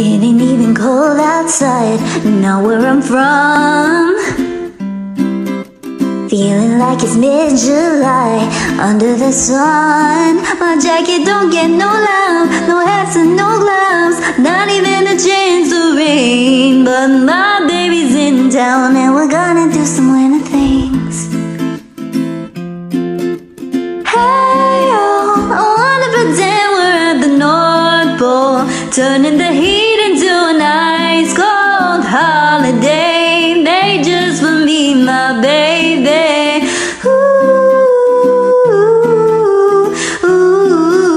It ain't even cold outside, not where I'm from. Feeling like it's mid-July, under the sun. My jacket don't get no love, no hats and no gloves, not even a chance to rain. But my baby's in town and we're gonna do some winter things. Hey, oh, I wanna pretend we're at the North Pole, turning the heat my baby. Ooh, ooh,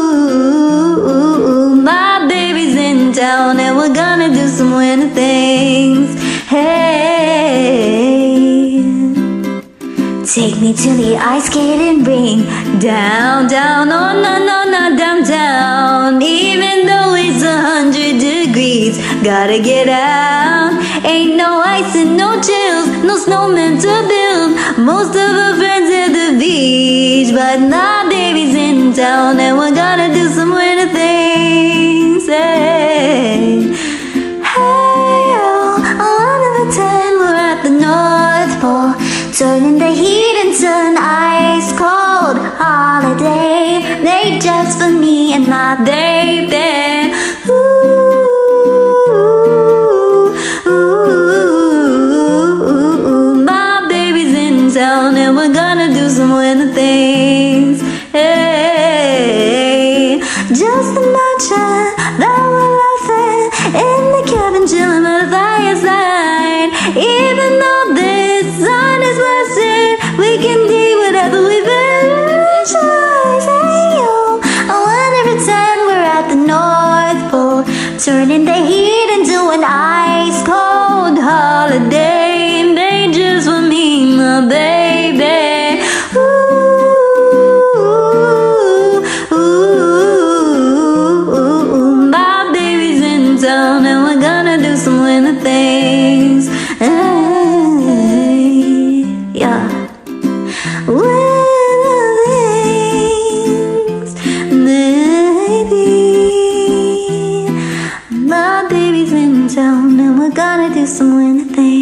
ooh, my baby's in town and we're gonna do some winter things. Hey. Take me to the ice skating rink. Down, down, oh no, no, not downtown. Even Gotta get out. Ain't no ice and no chills, no snowman to build. Most of our friends at the beach, but not babies in town. And we're gonna do some winter things. Hey, hey, oh, oh one of the ten, we're at the North Pole, turning the heat into an ice cold holiday. They just for me and my they. they things. Hey, just imagine that. wings, baby. My baby's in town, and we're gonna do some winter things.